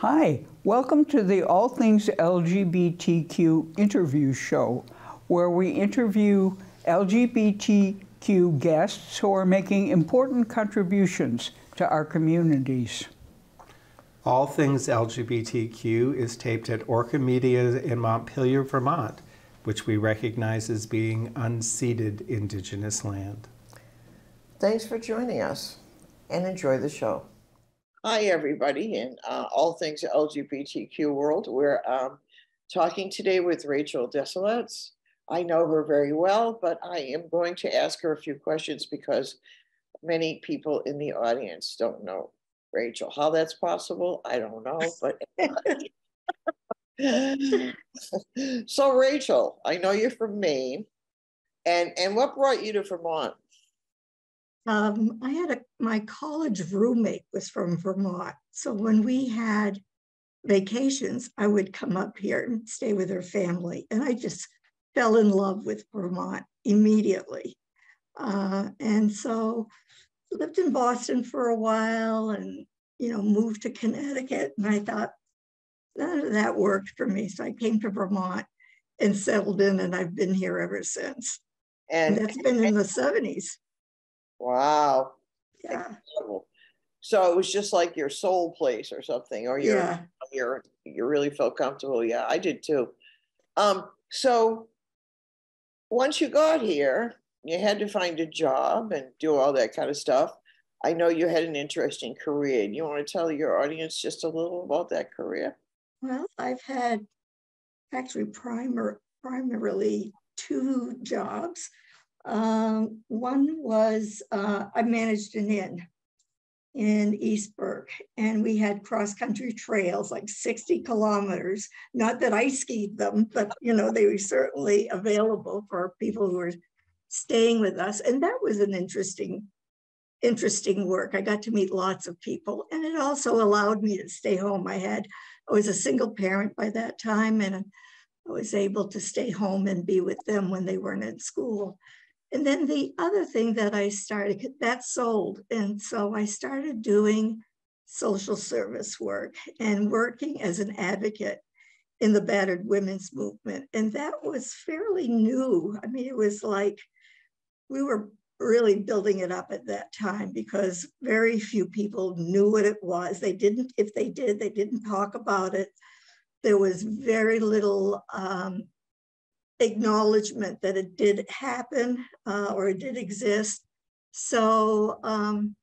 Hi, welcome to the All Things LGBTQ interview show, where we interview LGBTQ guests who are making important contributions to our communities. All Things LGBTQ is taped at Orca Media in Montpelier, Vermont, which we recognize as being unceded Indigenous land. Thanks for joining us and enjoy the show. Hi, everybody, in uh, all things LGBTQ world. We're um, talking today with Rachel Desilets. I know her very well, but I am going to ask her a few questions because many people in the audience don't know Rachel. How that's possible, I don't know, but. so, Rachel, I know you're from Maine, and and what brought you to Vermont? Um, I had a, my college roommate was from Vermont. So when we had vacations, I would come up here and stay with her family. And I just fell in love with Vermont immediately. Uh, and so lived in Boston for a while and, you know, moved to Connecticut. And I thought, none of that worked for me. So I came to Vermont and settled in, and I've been here ever since. And, and that's been in the 70s. Wow. Yeah. Incredible. So it was just like your soul place or something, or you're yeah. you're you really felt comfortable. Yeah, I did too. Um, so once you got here, you had to find a job and do all that kind of stuff. I know you had an interesting career. You want to tell your audience just a little about that career? Well, I've had actually primer, primarily two jobs. Um, one was uh, I managed an inn in East Burke, and we had cross country trails like 60 kilometers. Not that I skied them, but you know they were certainly available for people who were staying with us, and that was an interesting, interesting work. I got to meet lots of people, and it also allowed me to stay home. I had I was a single parent by that time, and I was able to stay home and be with them when they weren't in school. And then the other thing that I started, that sold. And so I started doing social service work and working as an advocate in the battered women's movement. And that was fairly new. I mean, it was like we were really building it up at that time because very few people knew what it was. They didn't, if they did, they didn't talk about it. There was very little um, acknowledgement that it did happen uh, or it did exist. So, um,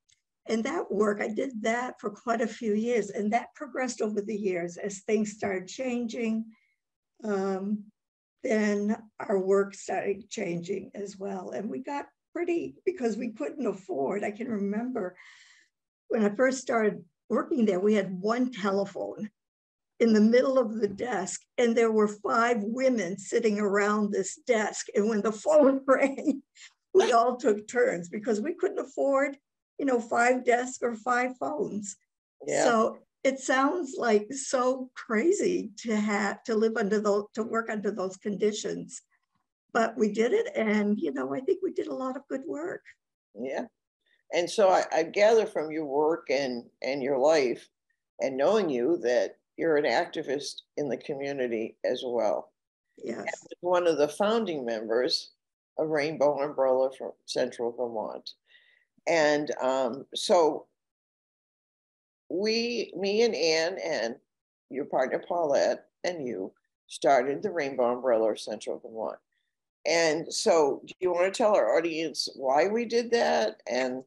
and that work, I did that for quite a few years, and that progressed over the years as things started changing. Um, then our work started changing as well. And we got pretty, because we couldn't afford, I can remember when I first started working there, we had one telephone in the middle of the desk, and there were five women sitting around this desk. And when the phone rang, we all took turns because we couldn't afford, you know, five desks or five phones. Yeah. So it sounds like so crazy to have to live under those to work under those conditions. But we did it, and you know, I think we did a lot of good work. Yeah. And so I, I gather from your work and and your life and knowing you that you're an activist in the community as well. Yes. one of the founding members of Rainbow Umbrella from Central Vermont. And um, so we, me and Ann and your partner Paulette and you started the Rainbow Umbrella of Central Vermont. And so do you want to tell our audience why we did that? And,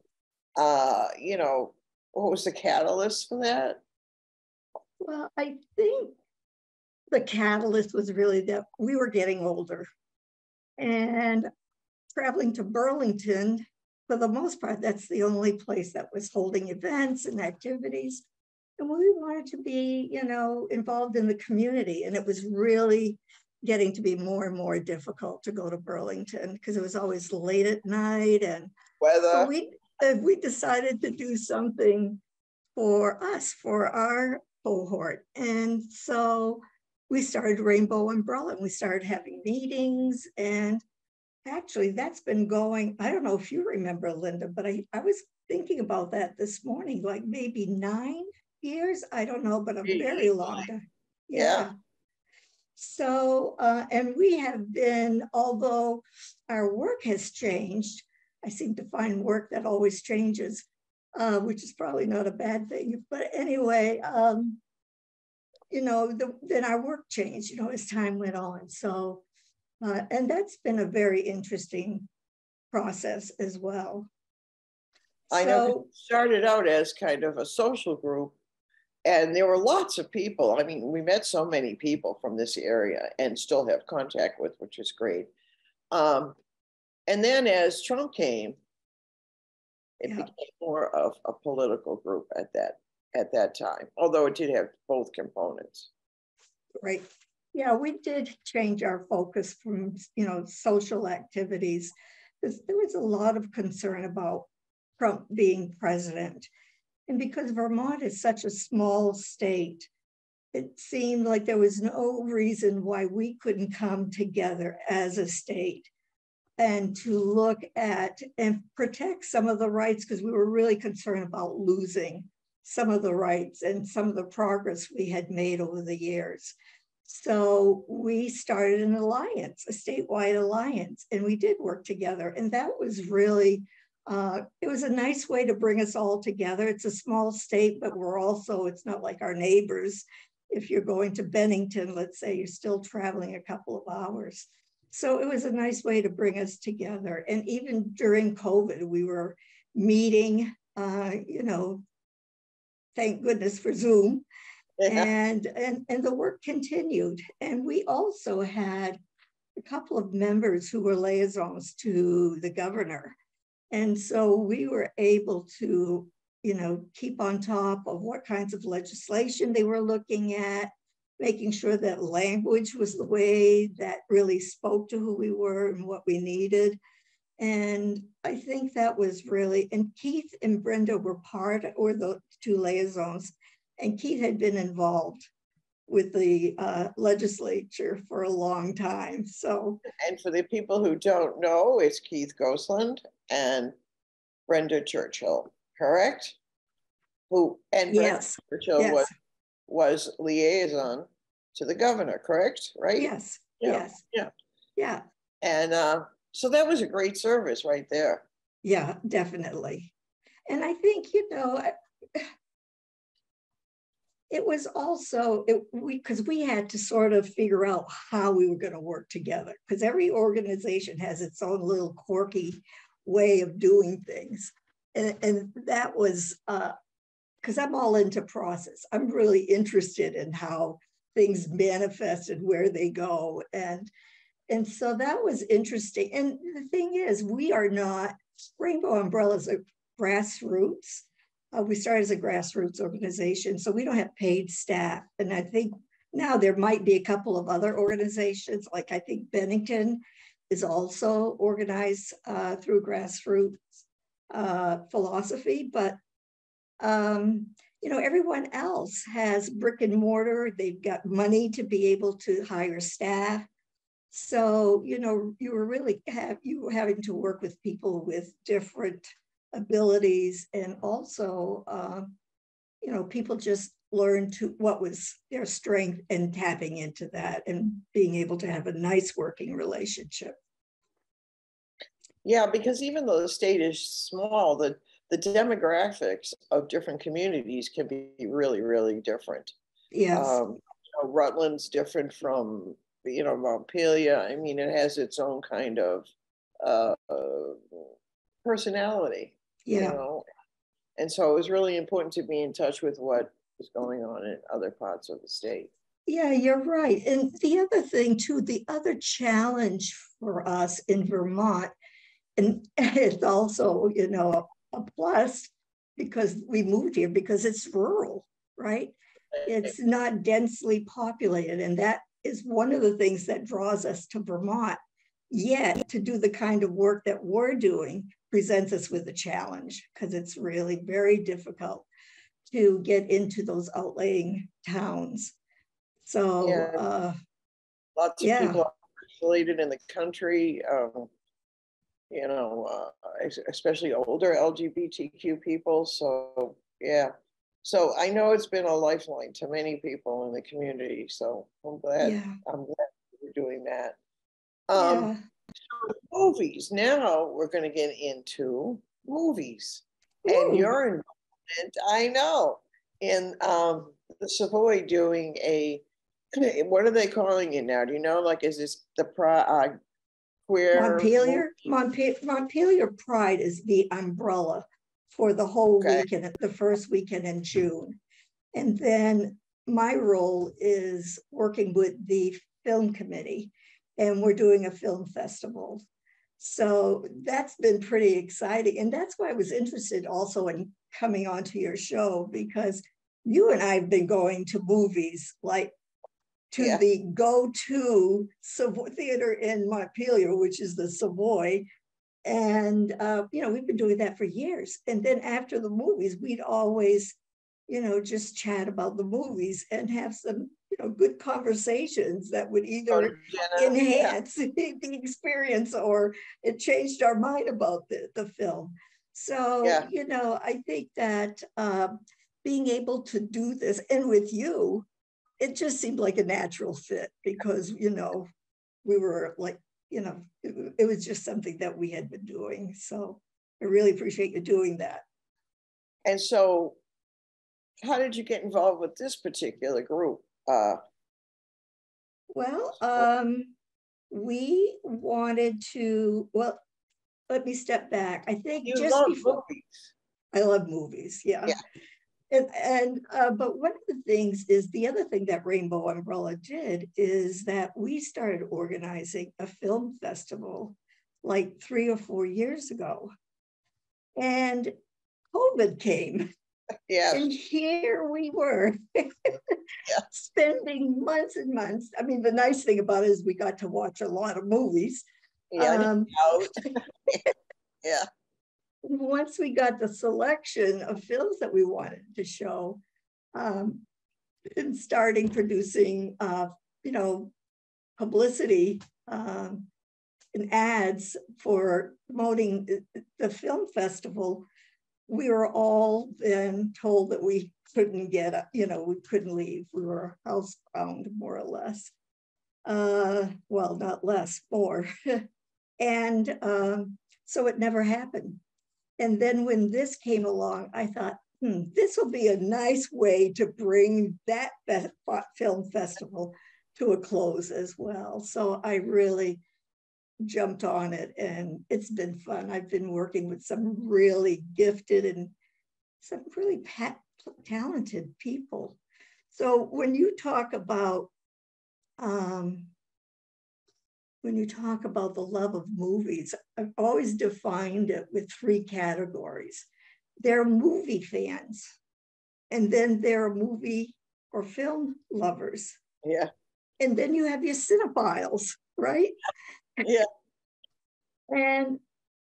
uh, you know, what was the catalyst for that? Well, I think the catalyst was really that we were getting older and traveling to Burlington, for the most part, that's the only place that was holding events and activities. And we wanted to be, you know, involved in the community. And it was really getting to be more and more difficult to go to Burlington because it was always late at night and weather. So we, uh, we decided to do something for us, for our cohort. And so we started Rainbow Umbrella and we started having meetings. And actually, that's been going, I don't know if you remember, Linda, but I, I was thinking about that this morning, like maybe nine, years? I don't know, but a very long time. Yeah. Yeah. So, uh, and we have been, although our work has changed, I seem to find work that always changes, uh, which is probably not a bad thing. But anyway, um, you know, the, then our work changed, you know, as time went on. So, uh, and that's been a very interesting process as well. I know So- it started out as kind of a social group, and there were lots of people. I mean, we met so many people from this area and still have contact with, which is great. Um, and then as Trump came, it Yeah. became more of a political group at that at that time, although it did have both components. Right. Yeah, we did change our focus from, you know, social activities. Because there was a lot of concern about Trump being president. And because Vermont is such a small state, it seemed like there was no reason why we couldn't come together as a state and to look at and protect some of the rights because we were really concerned about losing some of the rights and some of the progress we had made over the years. So we started an alliance, a statewide alliance, and we did work together. And that was really, uh, it was a nice way to bring us all together. It's a small state, but we're also, it's not like our neighbors. If you're going to Bennington, let's say, you're still traveling a couple of hours. So it was a nice way to bring us together. And even during COVID, we were meeting, uh, you know, thank goodness for Zoom. And, and, and the work continued. And we also had a couple of members who were liaisons to the governor. And so we were able to, you know, keep on top of what kinds of legislation they were looking at, making sure that language was the way that really spoke to who we were and what we needed. And I think that was really, and Keith and Brenda were part, or the two liaisons, and Keith had been involved with the uh, legislature for a long time. So, And for the people who don't know, it's Keith Goslant and Brenda Churchill, correct? Who and Brenda yes, Churchill yes, was was liaison to the governor, correct? Right? yes, Yeah, yes. yeah. Yeah, And uh, so that was a great service right there. yeah, definitely. And I think, you know, I- it was also, it, we, because we had to sort of figure out how we were going to work together, because every organization has its own little quirky way of doing things. And, and that was, because I'm all into process. I'm really interested in how things manifest and where they go. And, and so that was interesting. And the thing is, we are not, Rainbow Umbrellas are grassroots. Uh, we started as a grassroots organization, so we don't have paid staff. And I think now there might be a couple of other organizations, like I think Bennington is also organized uh, through grassroots uh, philosophy, but um, you know, everyone else has brick and mortar. They've got money to be able to hire staff. So, you know, you were really have you were having to work with people with different abilities and also, uh, you know, people just learned to what was their strength and tapping into that and being able to have a nice working relationship. Yeah, because even though the state is small, the the demographics of different communities can be really, really different. Yes. Um, you know, Rutland's different from you know Montpelier. I mean, it has its own kind of uh, personality. yeah. You know, and so it was really important to be in touch with what was going on in other parts of the state. Yeah, you're right. And the other thing, too, the other challenge for us in Vermont, and it's also, you know, a, plus because we moved here because it's rural, right? It's not densely populated. And that is one of the things that draws us to Vermont. Yet to do the kind of work that we're doing presents us with a challenge because it's really very difficult to get into those outlying towns. So, Yeah. uh, Lots of Yeah. people are isolated in the country. Um, you know, uh, especially older LGBTQ people. So yeah, So I know it's been a lifeline to many people in the community. So I'm glad Yeah. I'm glad you're doing that. Um, Yeah. movies. Now we're going to get into movies and your involvement. I know in um, the Savoy doing a what are they calling it now? Do you know? Like, is this the pri uh, queer Montpelier, movie? Montpe- Montpelier Pride is the umbrella for the whole Okay. weekend, the first weekend in June. And then my role is working with the film committee and we're doing a film festival. So that's been pretty exciting. And that's why I was interested also in coming onto your show because you and I have been going to movies like to Yeah. the go-to Savoy Theater in Montpelier, which is the Savoy. And, uh, you know, we've been doing that for years. And then after the movies, we'd always, you know, just chat about the movies and have some, you know, good conversations that would either dinner? Yeah. enhance the experience or it changed our mind about the, the film. So, Yeah. you know, I think that um, being able to do this and with you, it just seemed like a natural fit because, you know, we were like, you know, it, it was just something that we had been doing. So I really appreciate you doing that. And so, how did you get involved with this particular group? Uh, Well, um, we wanted to, well, let me step back. I think you just love before. movies. I love movies, yeah. Yeah. And, and uh, but one of the things is the other thing that Rainbow Umbrella did is that we started organizing a film festival like three or four years ago. And COVID came, Yeah, and here we were spending months and months. I mean, the nice thing about it is we got to watch a lot of movies. yeah, Um, yeah, once we got the selection of films that we wanted to show, um, and starting producing, uh, you know, publicity um, and ads for promoting the- film festival, we were all then told that we couldn't get, you know, we couldn't leave. We were housebound more or less. Uh, well, not less, more. and um, so it never happened. And then when this came along, I thought, hmm, this will be a nice way to bring that film festival to a close as well. So I really jumped on it and it's been fun. I've been working with some really gifted and some really talented people. So when you talk about um, when you talk about the love of movies, I've always defined it with three categories. There are movie fans, and then there are movie or film lovers, yeah, and then you have your cinephiles, right? Yeah. And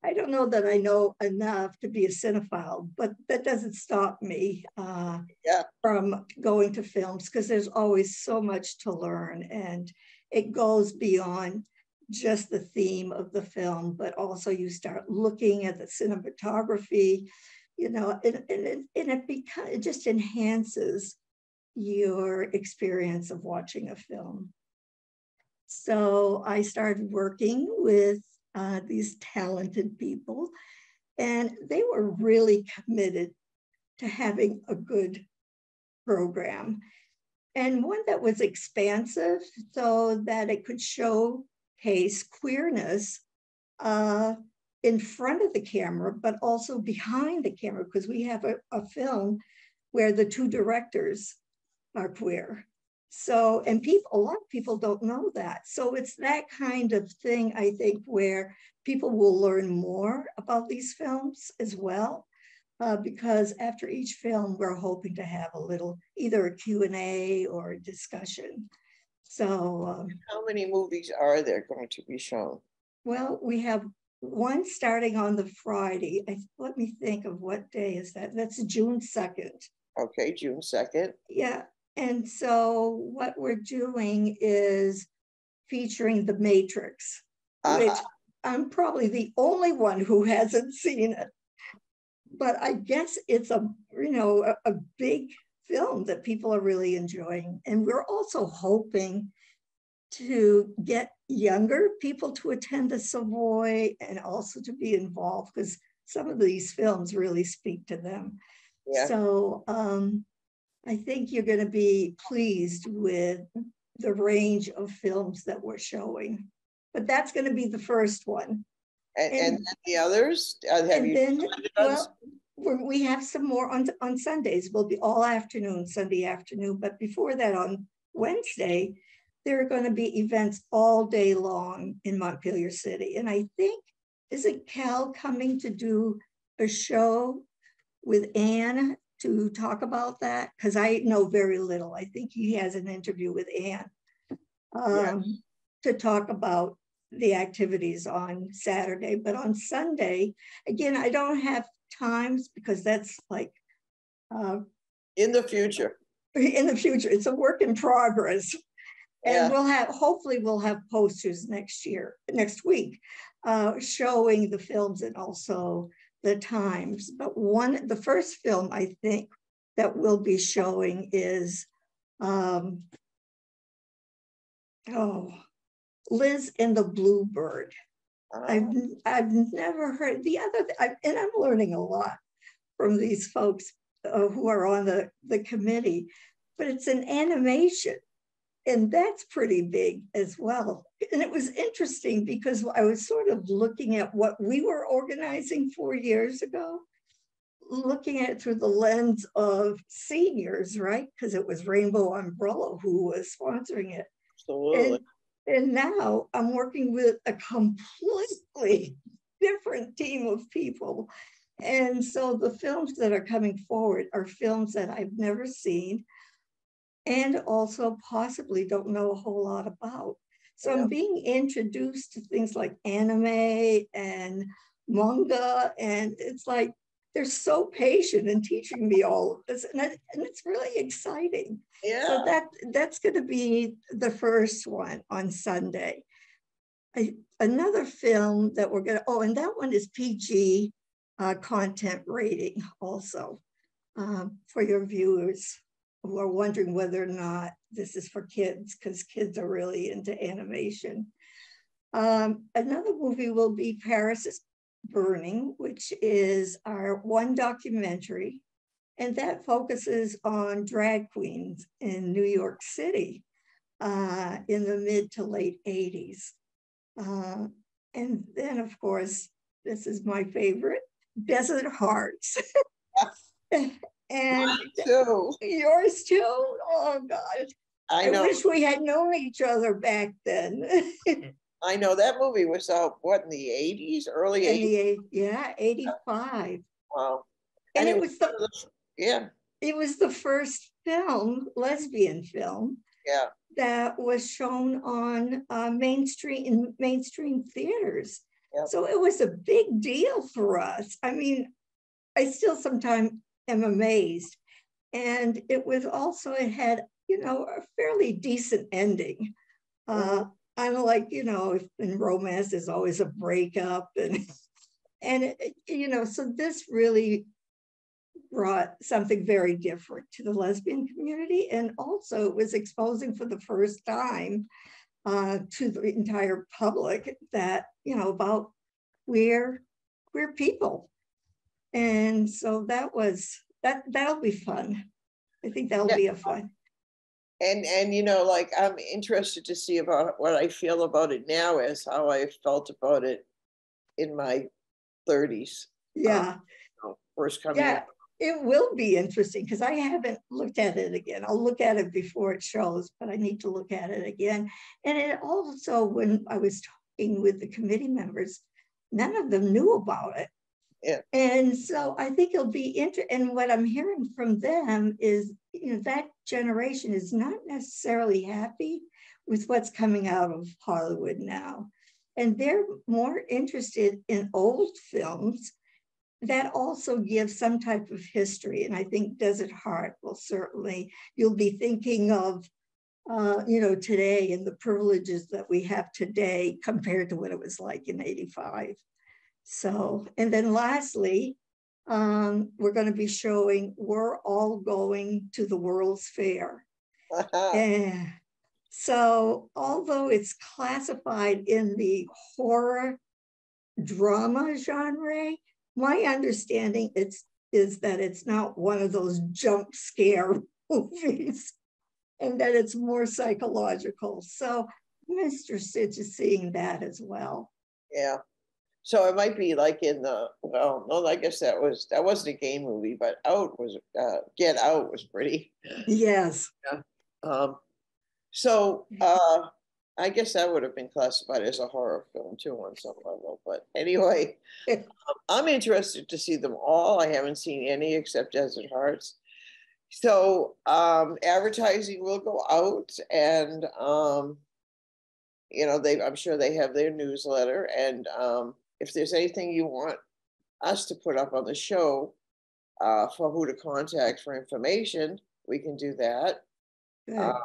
I don't know that I know enough to be a cinephile, but that doesn't stop me uh, Yeah. from going to films because there's always so much to learn, and it goes beyond just the theme of the film, but also you start looking at the cinematography, you know, and, and, it, and it, becomes, it just enhances your experience of watching a film. So I started working with uh, these talented people, and they were really committed to having a good program and one that was expansive so that it could showcase queerness uh, in front of the camera, but also behind the camera, because we have a, a film where the two directors are queer. So, and people, a lot of people don't know that. So it's that kind of thing, I think, where people will learn more about these films as well. Uh, because after each film, we're hoping to have a little, either a Q&A or a discussion. So, um, how many movies are there going to be shown? well, we have one starting on the Friday. I, let me think of what day is that? That's June 2nd. Okay, June second. Yeah, and so what we're doing is featuring The Matrix, which Uh-huh. I'm probably the only one who hasn't seen it. but I guess it's a you know a, a big film that people are really enjoying, and we're also hoping to get younger people to attend the Savoy and also to be involved because some of these films really speak to them. Yeah. So um, I think you're going to be pleased with the range of films that we're showing. But that's going to be the first one. And, and, and the others? Uh, have you then, well, we have some more on, on Sundays. We'll be all afternoon, Sunday afternoon. But before that, on Wednesday, there are going to be events all day long in Montpelier City. And I think, isn't Cal coming to do a show with Anne to talk about that? Because I know very little. I think he has an interview with Anne um, yeah. to talk about the activities on Saturday. But on Sunday, again, I don't have times because that's like uh, in the future. In the future, it's a work in progress. And yeah. we'll have, hopefully, we'll have posters next year, next week, uh, showing the films and also the times. But one, the first film I think that we'll be showing is, um, oh, Liz and the Bluebird. I've oh. I've never heard the other, I, and I'm learning a lot from these folks uh, who are on the the committee. But it's an animation, and that's pretty big as well. And it was interesting because I was sort of looking at what we were organizing four years ago, looking at it through the lens of seniors, right? Because it was Rainbow Umbrella who was sponsoring it. Absolutely. And, and now I'm working with a completely different team of people. And so the films that are coming forward are films that I've never seen and also possibly don't know a whole lot about. So yeah. I'm being introduced to things like anime and manga, and it's like they're so patient in teaching me all of this, and, and it's really exciting. Yeah. So that that's going to be the first one on Sunday. I, another film that we're going to oh, and that one is PG uh, content rating also um, for your viewers who are wondering whether or not this is for kids because kids are really into animation. Um, another movie will be Paris is Burning, which is our one documentary, and that focuses on drag queens in New York City uh, in the mid to late 80s. Uh, and then, of course, this is my favorite Desert Hearts. And too. yours too? Oh God. I, I wish we had known each other back then. I know that movie was out what in the 80s, early 80s? Yeah, 85. Wow. And, and it, was, was the, yeah. It was the first film, lesbian film. Yeah. That was shown on uh, mainstream in mainstream theaters. Yep. So it was a big deal for us. I mean, I still sometimes am amazed. And it was also, it had, you know, a fairly decent ending. Uh, unlike, you know, in romance, there's always a breakup and, and you know, so this really brought something very different to the lesbian community. And also it was exposing for the first time uh, to the entire public that, you know, about queer, queer people and so that was that that'll be fun. I think that'll yeah. be a fun. And and you know, like I'm interested to see about what I feel about it now as how I felt about it in my 30s. Yeah. Um, you know, first coming yeah. It will be interesting because I haven't looked at it again. I'll look at it before it shows, but I need to look at it again. And it also, when I was talking with the committee members, none of them knew about it. Yeah. And so I think it'll be interesting. And what I'm hearing from them is, you know, that generation is not necessarily happy with what's coming out of Hollywood now. And they're more interested in old films that also give some type of history. And I think Desert Heart will certainly, you'll be thinking of, uh, you know, today and the privileges that we have today compared to what it was like in 85. So, and then lastly, um, we're going to be showing We're All Going to the World's Fair. and so, although it's classified in the horror drama genre, my understanding it's, is that it's not one of those jump scare movies and that it's more psychological. So, Mr. Stitch is seeing that as well. Yeah. So it might be like in the well, no, I guess that was that wasn't a game movie, but Out was uh, Get Out was pretty. Yes. Yeah. Um, so uh, I guess that would have been classified as a horror film too on some level. But anyway, um, I'm interested to see them all. I haven't seen any except Desert Hearts. So um, advertising will go out, and um, you know they. I'm sure they have their newsletter, and um, if there's anything you want us to put up on the show uh, for who to contact for information, we can do that. Uh,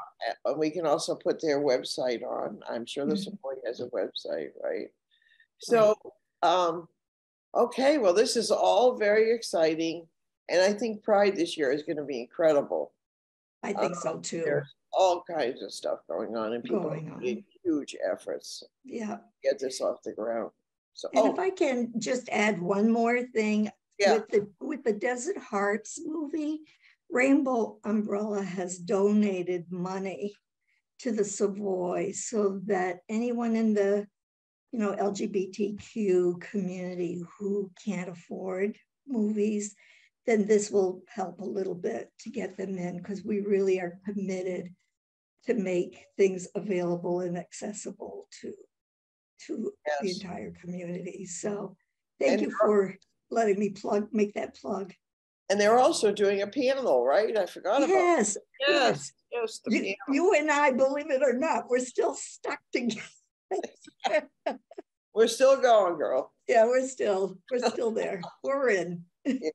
and we can also put their website on. I'm sure the mm-hmm. Has a website, right? So, um, okay, well, this is all very exciting. And I think Pride this year is going to be incredible. I think um, so too. There's all kinds of stuff going on, and people going are making huge efforts. Yeah. get this off the ground. So, and oh. if I can just add one more thing yeah. with the with the Desert Hearts movie, Rainbow Umbrella has donated money to the Savoy so that anyone in the you know LGBTQ community who can't afford movies, then this will help a little bit to get them in because we really are committed to make things available and accessible to to yes. the entire community. So thank and you for letting me plug, make that plug. And they're also doing a panel, right? I forgot about yes, yes, yes. You, you, and I, believe it or not, we're still stuck together. we're still going, girl. Yeah, we're still, we're still there. We're in. yeah.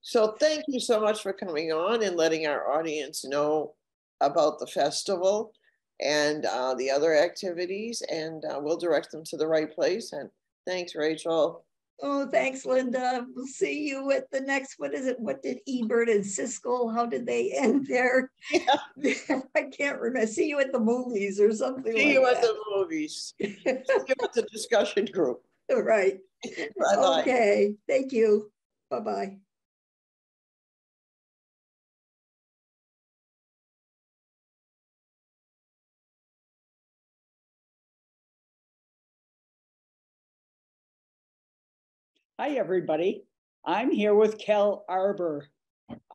So thank you so much for coming on and letting our audience know about the festival and uh, the other activities, and uh, we'll direct them to the right place. And thanks, Rachel. Oh, thanks, Linda. We'll see you at the next. What is it? What did Ebert and Siskel? How did they end there? Yeah. I can't remember. See you at the movies or something. See like you that. at the movies. see you at the discussion group. Right. Bye-bye. Okay. Thank you. Bye bye. Hi, everybody. I'm here with Kell Arbor,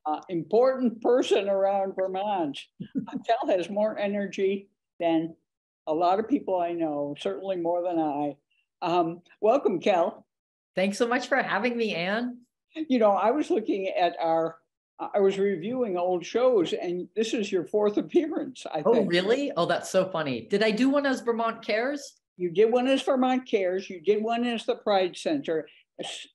uh, important person around Vermont. Kell has more energy than a lot of people I know, certainly more than I. Um, welcome, Kell. Thanks so much for having me, Anne. You know, I was looking at our, I was reviewing old shows, and this is your fourth appearance, I oh, think. Oh, really? Oh, that's so funny. Did I do one as Vermont Cares? You did one as Vermont Cares, you did one as the Pride Center,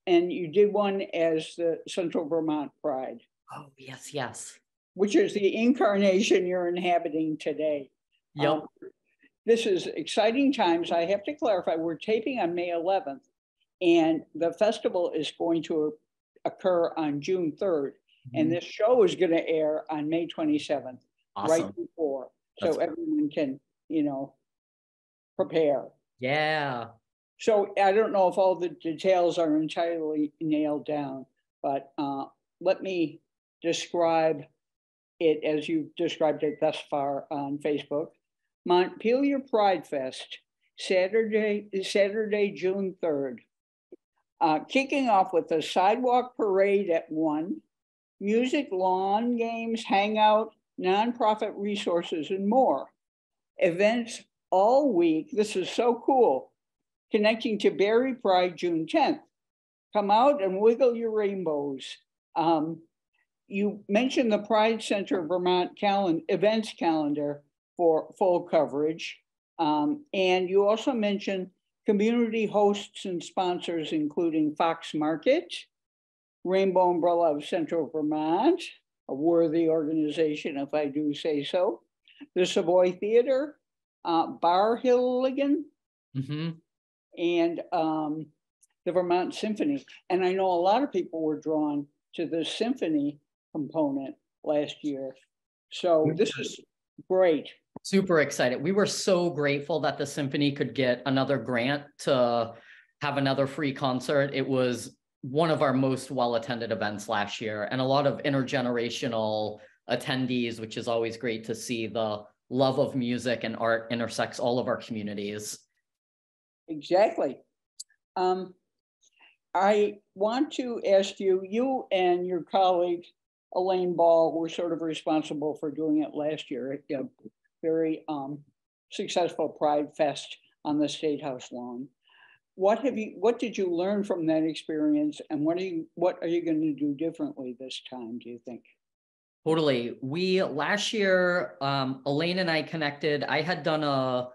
and you did one as the Central Vermont Pride. Oh, yes, yes. Which is the incarnation you're inhabiting today. Yep. Um, this is exciting times. I have to clarify, we're taping on May 11th, and the festival is going to occur on June 3rd. Mm-hmm. And this show is going to air on May 27th, awesome. right before. That's so cool. everyone can, you know, prepare. Yeah. So I don't know if all the details are entirely nailed down, but uh, let me describe it as you've described it thus far on Facebook. Montpelier Pride Fest, Saturday, Saturday, June 3rd. Uh, kicking off with a sidewalk parade at 1, music, lawn games, hangout, nonprofit resources, and more. Events all week. This is so cool connecting to Barre Pride June 10th. Come out and wiggle your rainbows. Um, you mentioned the Pride Center Vermont calendar, events calendar for full coverage. Um, and you also mentioned community hosts and sponsors, including Fox Market, Rainbow Umbrella of Central Vermont, a worthy organization, if I do say so, the Savoy Theater, uh, Bar Hilligan, mm-hmm and um, the Vermont Symphony. And I know a lot of people were drawn to the symphony component last year. So this is great. Super excited. We were so grateful that the symphony could get another grant to have another free concert. It was one of our most well-attended events last year and a lot of intergenerational attendees, which is always great to see the love of music and art intersects all of our communities. Exactly. Um, I want to ask you, you and your colleague Elaine Ball were sort of responsible for doing it last year. A very um, successful Pride Fest on the State House lawn. What have you? What did you learn from that experience, and what are you? What are you going to do differently this time? Do you think? Totally. We last year, um, Elaine and I connected. I had done a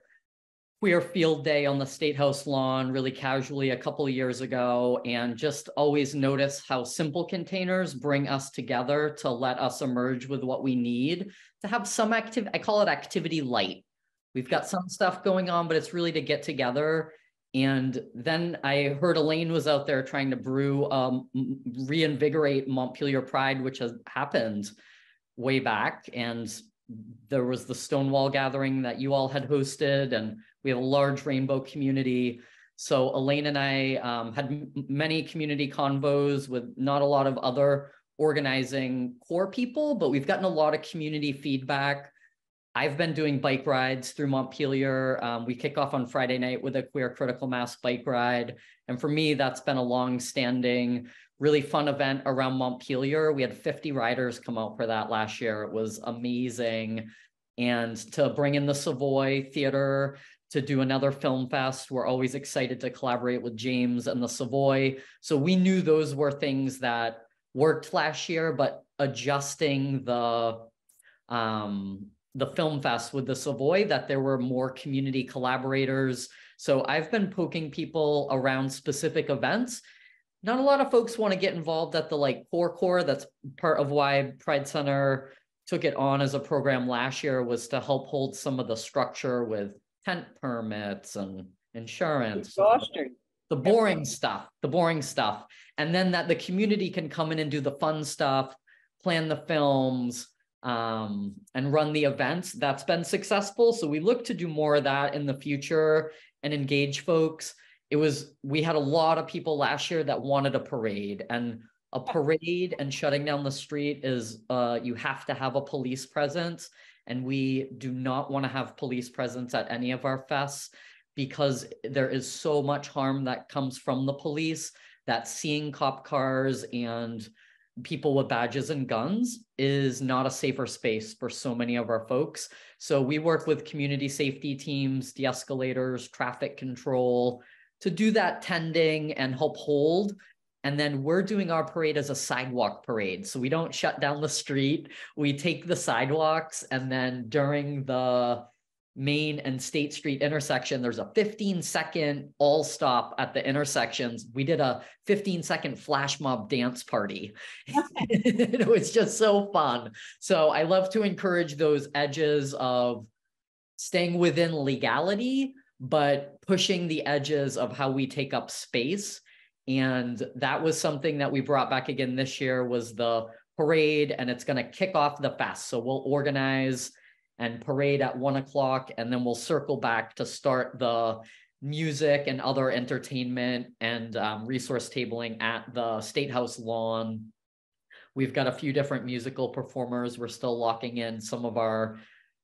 queer field day on the state house lawn really casually a couple of years ago and just always notice how simple containers bring us together to let us emerge with what we need to have some activity i call it activity light. We've got some stuff going on but it's really to get together. And then i heard elaine was out there trying to brew um, reinvigorate montpelier pride which has happened way back. And there was the Stonewall gathering that you all had hosted, and we have a large rainbow community. So Elaine and I um, had many community convos with not a lot of other organizing core people, but we've gotten a lot of community feedback. I've been doing bike rides through Montpelier. Um, we kick off on Friday night with a queer critical mass bike ride. And for me, that's been a long standing really fun event around Montpelier. We had 50 riders come out for that last year. It was amazing. And to bring in the Savoy Theater to do another film fest, we're always excited to collaborate with James and the Savoy. So we knew those were things that worked last year, but adjusting the um, the film fest with the Savoy, that there were more community collaborators. So I've been poking people around specific events not a lot of folks want to get involved at the like core core. That's part of why Pride Center took it on as a program last year was to help hold some of the structure with tent permits and insurance. Exhausting. The boring stuff, the boring stuff. And then that the community can come in and do the fun stuff, plan the films, um, and run the events. That's been successful. So we look to do more of that in the future and engage folks it was we had a lot of people last year that wanted a parade and a parade and shutting down the street is uh, you have to have a police presence and we do not want to have police presence at any of our fests because there is so much harm that comes from the police that seeing cop cars and people with badges and guns is not a safer space for so many of our folks so we work with community safety teams de-escalators traffic control to do that tending and help hold. And then we're doing our parade as a sidewalk parade. So we don't shut down the street. We take the sidewalks. And then during the Main and State Street intersection, there's a 15 second all stop at the intersections. We did a 15 second flash mob dance party. it was just so fun. So I love to encourage those edges of staying within legality, but pushing the edges of how we take up space. And that was something that we brought back again this year was the parade, and it's going to kick off the fest. So we'll organize and parade at one o'clock, and then we'll circle back to start the music and other entertainment and um, resource tabling at the State House lawn. We've got a few different musical performers. We're still locking in some of our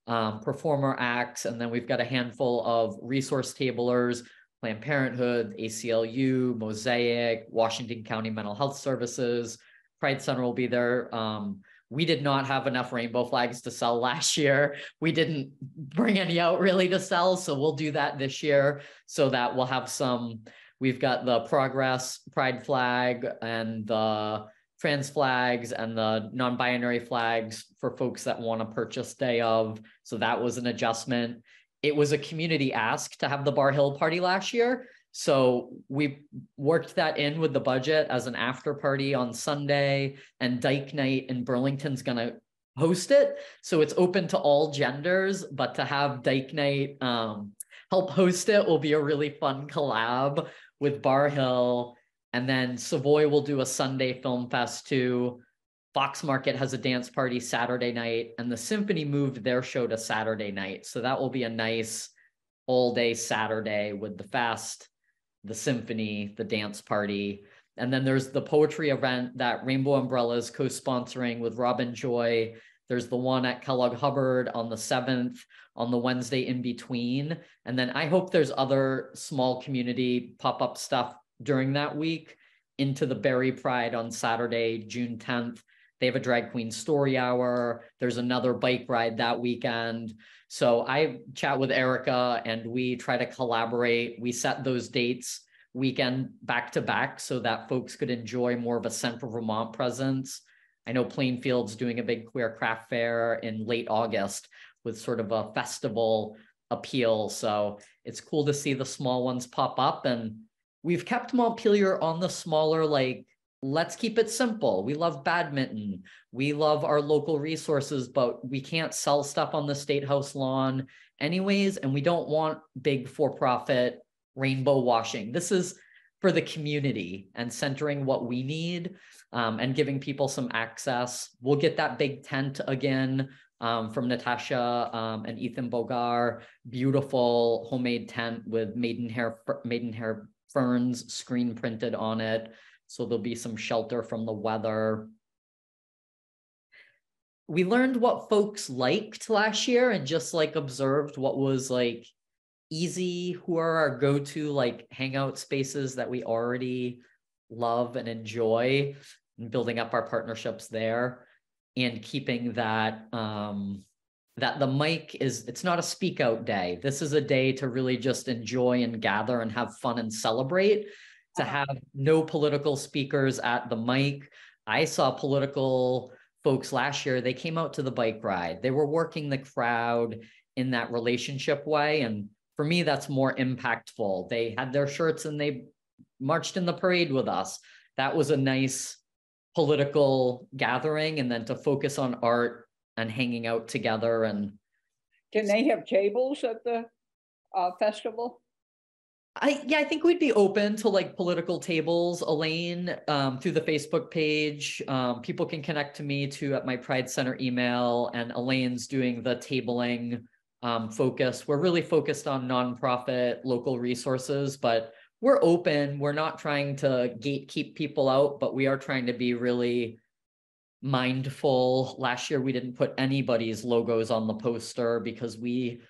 um, performer acts, and then we've got a handful of resource tablers, Planned Parenthood, ACLU, Mosaic, Washington County Mental Health Services. Pride Center will be there. Um, we did not have enough rainbow flags to sell last year. We didn't bring any out really to sell, so we'll do that this year so that we'll have some. We've got the Progress Pride flag and the trans flags and the non-binary flags for folks that want to purchase day of. So that was an adjustment. It was a community ask to have the Barr Hill party last year. So we worked that in with the budget as an after party on Sunday, and Dyke Night in Burlington's gonna host it. So it's open to all genders, but to have Dyke Night um, help host it will be a really fun collab with Barr Hill, and then Savoy will do a Sunday film fest too. Fox Market has a dance party Saturday night, and the Symphony moved their show to Saturday night. So that will be a nice all day Saturday with the fest, the Symphony, the dance party. And then there's the poetry event that Rainbow Umbrella is co sponsoring with Robin Joy. There's the one at Kellogg Hubbard on the 7th, on the Wednesday in between. And then I hope there's other small community pop up stuff during that week into the Barre Pride on Saturday, June 10th. They have a drag queen story hour. There's another bike ride that weekend. So I chat with Erica and we try to collaborate. We set those dates weekend back to back so that folks could enjoy more of a central Vermont presence. I know Plainfield's doing a big queer craft fair in late August with sort of a festival appeal. So it's cool to see the small ones pop up. And we've kept Montpelier on the smaller, like, let's keep it simple. We love badminton. We love our local resources, but we can't sell stuff on the State House lawn anyways. And we don't want big for profit rainbow washing. This is for the community and centering what we need um, and giving people some access. We'll get that big tent again um, from Natasha um, and Ethan Bogar. Beautiful homemade tent with maidenhair maidenhair ferns screen printed on it. So there'll be some shelter from the weather. We learned what folks liked last year and just like observed what was like easy, who are our go-to like hangout spaces that we already love and enjoy and building up our partnerships there and keeping that um that the mic is it's not a speak out day this is a day to really just enjoy and gather and have fun and celebrate to have no political speakers at the mic. I saw political folks last year they came out to the bike ride. They were working the crowd in that relationship way and for me that's more impactful. They had their shirts and they marched in the parade with us. That was a nice political gathering and then to focus on art and hanging out together and can they have tables at the uh, festival I yeah, I think we'd be open to like political tables. Elaine, um, through the Facebook page, um, people can connect to me too at my Pride Center email, and Elaine's doing the tabling um, focus. We're really focused on nonprofit local resources, but we're open. We're not trying to gatekeep people out, but we are trying to be really mindful. Last year, we didn't put anybody's logos on the poster because we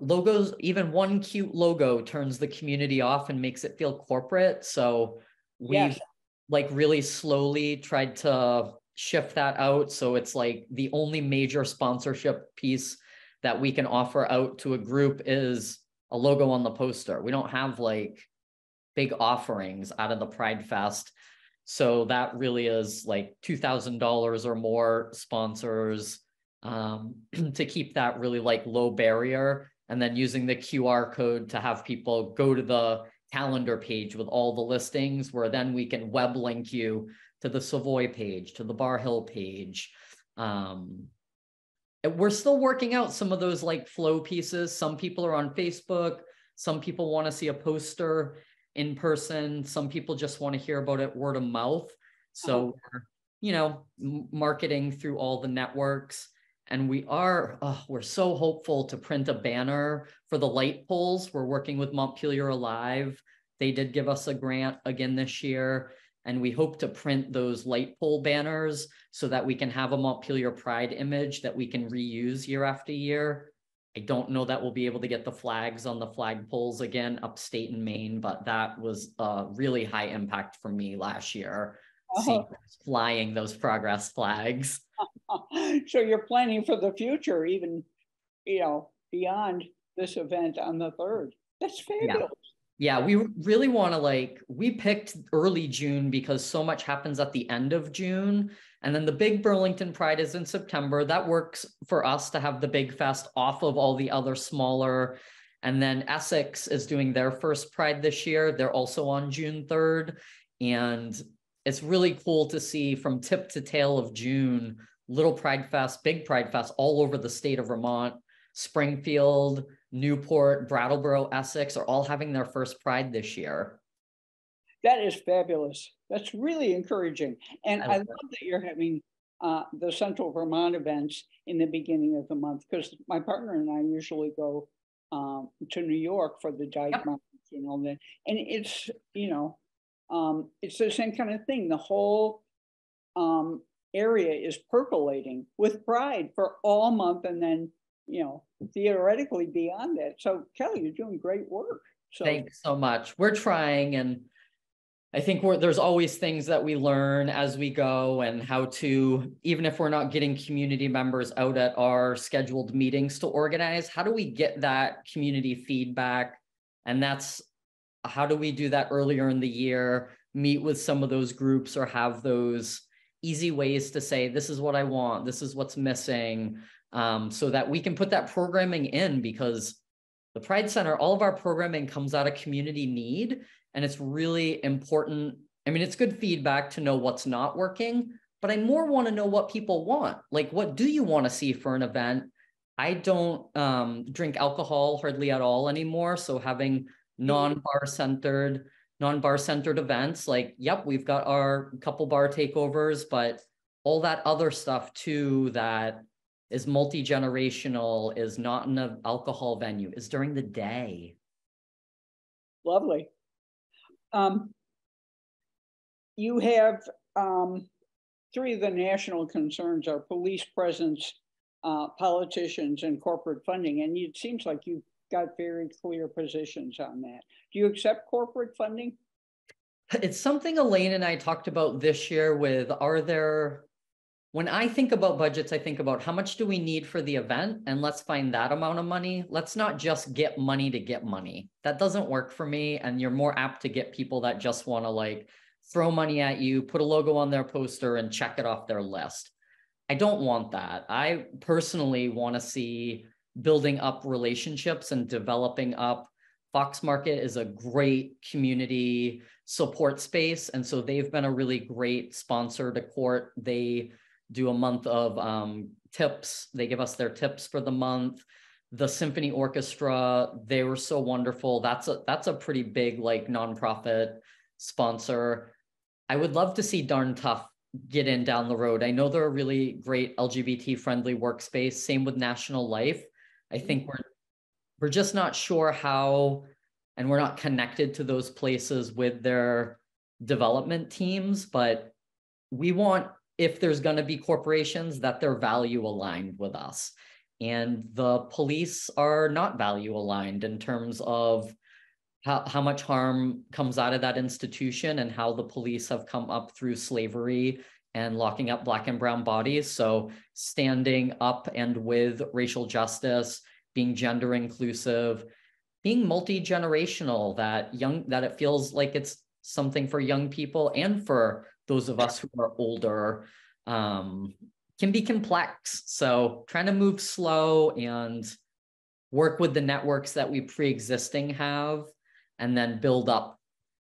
logos, even one cute logo turns the community off and makes it feel corporate. So we've yes. like really slowly tried to shift that out. So it's like the only major sponsorship piece that we can offer out to a group is a logo on the poster. We don't have like big offerings out of the Pride Fest. So that really is like $2,000 or more sponsors um, to keep that really like low barrier. And then using the QR code to have people go to the calendar page with all the listings, where then we can web link you to the Savoy page, to the Barr Hill page. Um, we're still working out some of those like flow pieces. Some people are on Facebook. Some people want to see a poster in person. Some people just want to hear about it word of mouth. So, uh-huh. you know, marketing through all the networks. And we are, oh, we're so hopeful to print a banner for the light poles. We're working with Montpelier Alive. They did give us a grant again this year. And we hope to print those light pole banners so that we can have a Montpelier Pride image that we can reuse year after year. I don't know that we'll be able to get the flags on the flag poles again upstate in Maine, but that was a really high impact for me last year. Uh-huh. flying those progress flags. so you're planning for the future, even you know beyond this event on the third. That's fabulous. Yeah. yeah, we really want to like we picked early June because so much happens at the end of June and then the big Burlington Pride is in September. That works for us to have the big fest off of all the other smaller. And then Essex is doing their first Pride this year. They're also on June 3rd. And it's really cool to see from tip to tail of June, little Pride Fest, big Pride Fest all over the state of Vermont. Springfield, Newport, Brattleboro, Essex are all having their first Pride this year. That is fabulous. That's really encouraging. And I I love love that you're having uh, the Central Vermont events in the beginning of the month because my partner and I usually go um, to New York for the Dyke Yep. And all that. And it's, you know, um, it's the same kind of thing. The whole um, area is percolating with pride for all month and then, you know, theoretically beyond that. So Kelly, you're doing great work. So Thanks so much. We're trying and I think we're, there's always things that we learn as we go and how to, even if we're not getting community members out at our scheduled meetings to organize, how do we get that community feedback? And that's, how do we do that earlier in the year? Meet with some of those groups or have those easy ways to say, this is what I want, this is what's missing. Um, so that we can put that programming in because the Pride Center, all of our programming comes out of community need. And it's really important. I mean, it's good feedback to know what's not working, but I more want to know what people want. Like, what do you want to see for an event? I don't um, drink alcohol hardly at all anymore. So having non-bar centered, non-bar centered events, like, yep, we've got our couple bar takeovers, but all that other stuff too that is multi-generational, is not in an alcohol venue, is during the day. Lovely. Um, you have um, three of the national concerns are police presence, uh, politicians, and corporate funding. And it seems like you've got very clear positions on that. Do you accept corporate funding? It's something Elaine and I talked about this year with are there, when I think about budgets, I think about how much do we need for the event? And let's find that amount of money. Let's not just get money to get money. That doesn't work for me. And you're more apt to get people that just want to like throw money at you, put a logo on their poster and check it off their list. I don't want that. I personally want to see building up relationships and developing up. Fox Market is a great community support space. And so they've been a really great sponsor to court. They do a month of um, tips. They give us their tips for the month. The symphony orchestra, they were so wonderful. That's a that's a pretty big like nonprofit sponsor. I would love to see Darn Tough get in down the road. I know they're a really great LGBT friendly workspace. Same with National Life. I mm-hmm. think we're we're just not sure how and we're not connected to those places with their development teams, but we want if there's going to be corporations that they're value aligned with us. And the police are not value aligned in terms of how, how much harm comes out of that institution and how the police have come up through slavery and locking up black and brown bodies. So standing up and with racial justice, being gender inclusive, being multi-generational, that young that it feels like it's something for young people and for those of us who are older um, can be complex. So trying to move slow and work with the networks that we pre-existing have and then build up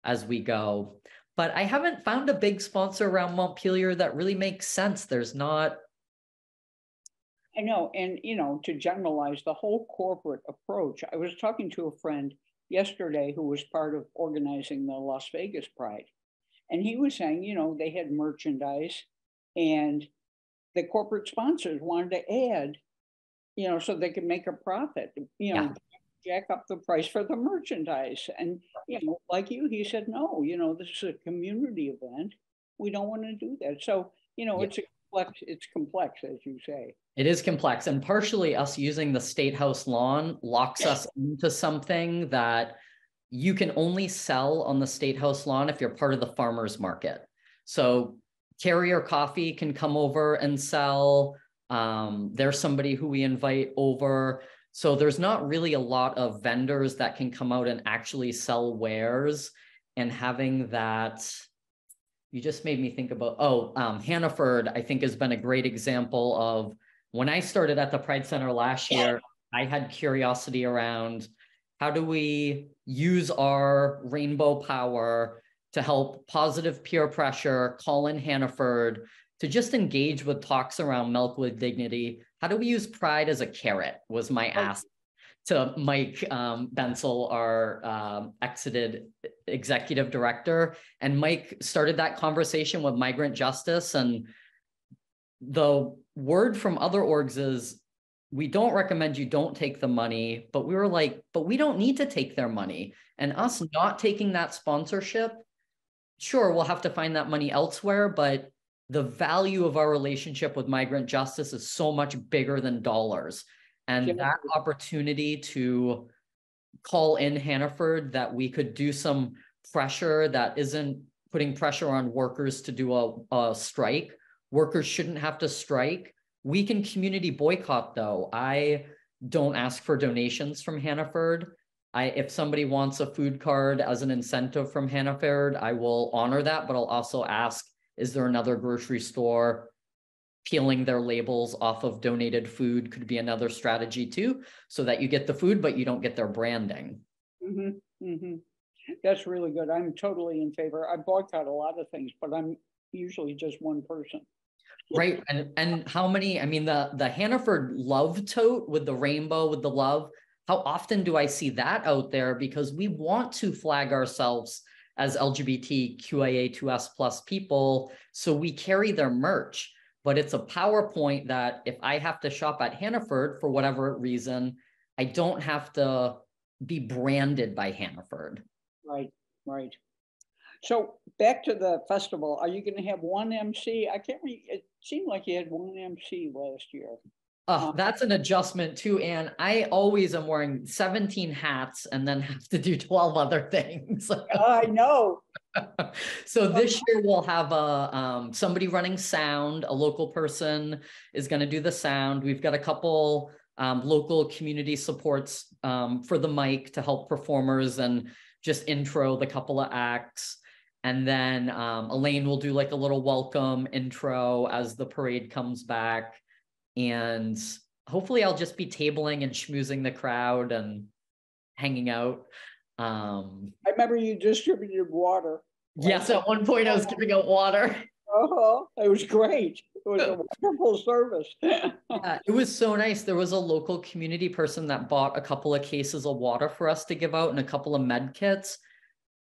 as we go. But I haven't found a big sponsor around Montpelier that really makes sense. There's not I know, and you know, to generalize the whole corporate approach, I was talking to a friend yesterday who was part of organizing the Las Vegas Pride. And he was saying, you know, they had merchandise and the corporate sponsors wanted to add, you know, so they could make a profit, you know, jack up the price for the merchandise. And, you know, like you, he said, no, you know, this is a community event. We don't want to do that. So, you know, Yeah. it's a complex, it's complex, as you say. It is complex, and partially us using the State House lawn locks us into something that you can only sell on the State House lawn if you're part of the farmers market. So Carrier Coffee can come over and sell. Um, there's somebody who we invite over. So there's not really a lot of vendors that can come out and actually sell wares. And having that you just made me think about oh um, hannaford i think has been a great example of when i started at the pride center last year i had curiosity around how do we use our rainbow power to help positive peer pressure call in hannaford to just engage with talks around milk with dignity how do we use pride as a carrot was my ask to Mike um, Bensel, our um, exited executive director. And Mike started that conversation with Migrant Justice. And the word from other orgs is we don't recommend you don't take the money, but we were like, but we don't need to take their money. And us not taking that sponsorship, sure, we'll have to find that money elsewhere, but the value of our relationship with migrant justice is so much bigger than dollars. And Yeah. that opportunity to call in Hannaford that we could do some pressure that isn't putting pressure on workers to do a, a strike. Workers shouldn't have to strike. We can community boycott though. I don't ask for donations from Hannaford. I, if somebody wants a food card as an incentive from Hannaford, I will honor that, but I'll also ask, is there another grocery store? Peeling their labels off of donated food could be another strategy too, so that you get the food, but you don't get their branding. hmm hmm That's really good. I'm totally in favor. I boycott a lot of things, but I'm usually just one person. Right, and and how many, I mean, the the Hannaford love tote with the rainbow with the love, how often do I see that out there? Because we want to flag ourselves as LGBTQIA2S plus people, so we carry their merch. But it's a PowerPoint that if I have to shop at Hannaford for whatever reason, I don't have to be branded by Hannaford. Right, right. So back to the festival, are you gonna have one MC? I can't re, it seemed like you had one MC last year. Um, that's an adjustment too, Anne. I always am wearing seventeen hats and then have to do twelve other things. I know. So this year we'll have a, um, somebody running sound, a local person is gonna do the sound. We've got a couple um, local community supports um, for the mic to help performers and just intro the couple of acts. And then um, Elaine will do like a little welcome intro as the parade comes back. And hopefully I'll just be tabling and schmoozing the crowd and hanging out. Um, I remember you distributed water. yes, at one point I was giving out water. Oh, it was great. It was a wonderful service. Yeah, it was so nice. There was a local community person that bought a couple of cases of water for us to give out and a couple of med kits.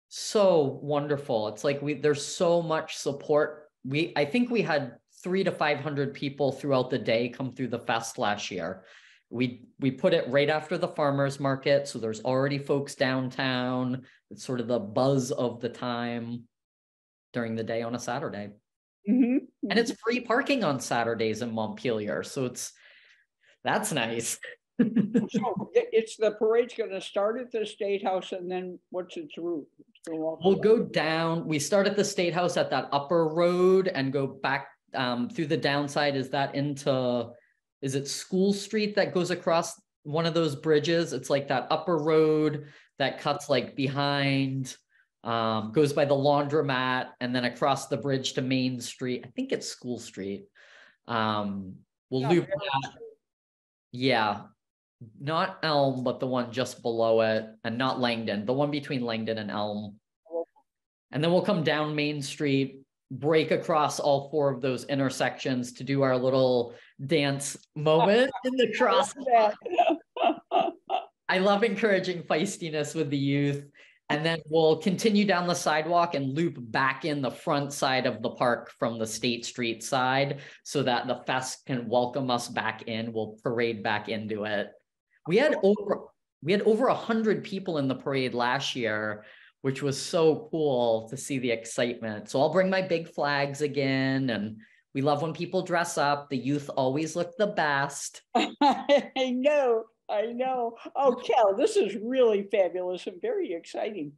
So wonderful. It's like we there's so much support. We I think we had three to five hundred people throughout the day come through the fest last year. We we put it right after the farmers market, so there's already folks downtown. It's sort of the buzz of the time during the day on a Saturday. Mhm. And it's free parking on Saturdays in Montpelier, so it's that's nice. So it's the parade's gonna start at the State House and then what's its route? It's We'll go down, we start at the State House at that upper road and go back um through the downside. Is that into, is it School Street that goes across one of those bridges? It's like that upper road that cuts like behind, um, goes by the laundromat and then across the bridge to Main Street. I think it's School Street. Um, we'll Yeah, loop that. Yeah, not Elm, but the one just below it, and not Langdon, the one between Langdon and Elm. Oh. And then we'll come down Main Street, break across all four of those intersections to do our little dance moment in the cross. I love encouraging feistiness with the youth. And then we'll continue down the sidewalk and loop back in the front side of the park from the State Street side so that the fest can welcome us back in. We'll parade back into it. We had over we had over a hundred people in the parade last year, which was so cool to see the excitement. So I'll bring my big flags again and we love when people dress up. The youth always look the best. I know, I know. Oh, Cal, this is really fabulous and very exciting.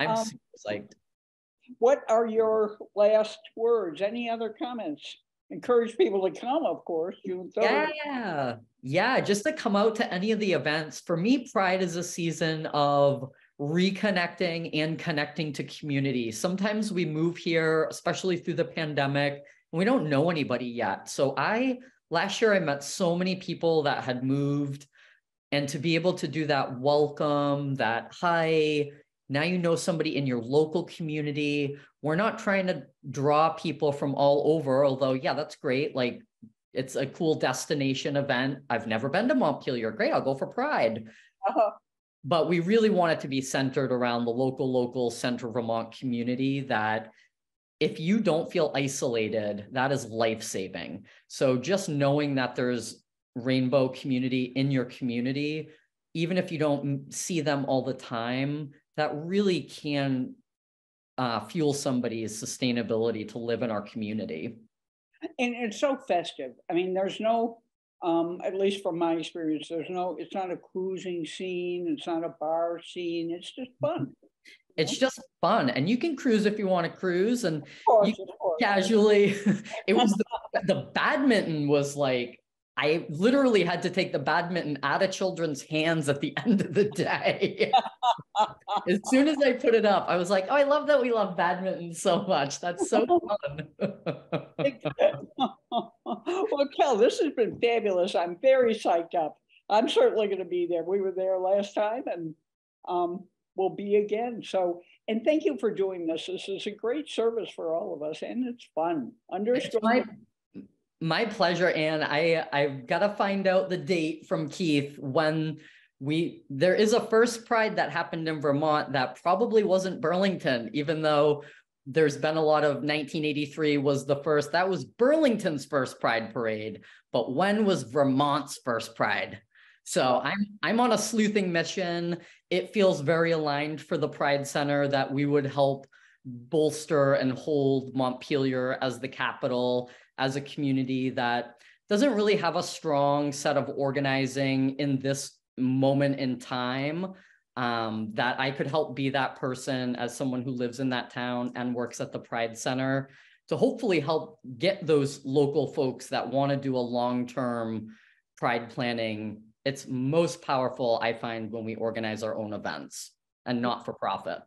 I'm Um, super psyched. What are your last words? Any other comments? Encourage people to come, of course, June third. Yeah, yeah, just to come out to any of the events. For me, Pride is a season of reconnecting and connecting to community. Sometimes we move here, especially through the pandemic, and we don't know anybody yet. So I last year I met so many people that had moved and to be able to do that welcome, that hi, now you know somebody in your local community. We're not trying to draw people from all over, although yeah, that's great. Like it's a cool destination event. I've never been to Montpelier. Great, I'll go for Pride. Uh-huh. But we really want it to be centered around the local, local central Vermont community that if you don't feel isolated, that is life saving. So just knowing that there's rainbow community in your community, even if you don't see them all the time, that really can uh, fuel somebody's sustainability to live in our community. And it's so festive. I mean, there's no, um, at least from my experience, there's no, it's not a cruising scene, it's not a bar scene, it's just fun. It's just fun, and you can cruise if you want to cruise, and Of course, you of course. casually. it was the, the badminton was like I literally had to take the badminton out of children's hands at the end of the day. as soon as I put it up, I was like, "Oh, I love that we love badminton so much. That's so fun." well, Kell, this has been fabulous. I'm very psyched up. I'm certainly going to be there. We were there last time, and um, we'll be again. So, and thank you for doing this. This is a great service for all of us, and it's fun. Understood. My, pleasure, and I I've got to find out the date from Keith when we there is a first pride that happened in Vermont that probably wasn't Burlington, even though there's been a lot of 1983 was the first that was Burlington's first pride parade, but when was Vermont's first pride? So I'm I'm on a sleuthing mission. It feels very aligned for the Pride Center that we would help bolster and hold Montpelier as the capital, as a community that doesn't really have a strong set of organizing in this moment in time. Um, that I could help be that person as someone who lives in that town and works at the Pride Center to hopefully help get those local folks that want to do a long-term pride planning. It's most powerful, I find, when we organize our own events and not for profit.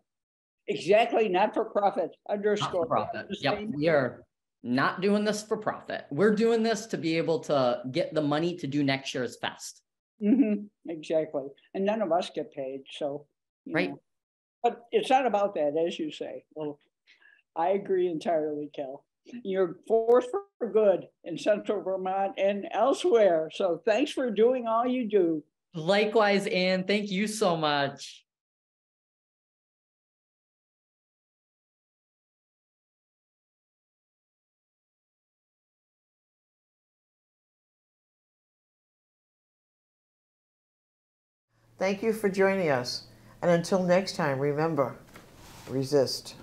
Exactly, not for profit. Underscore. Not for profit. Yep, we are not doing this for profit. We're doing this to be able to get the money to do next year's fest. Mhm, exactly. And none of us get paid, so. Right. know. But it's not about that, as you say. Well, I agree entirely, Kell. You're force for good in central Vermont and elsewhere. So thanks for doing all you do. Likewise, Anne, thank you so much. Thank you for joining us. And until next time, remember resist.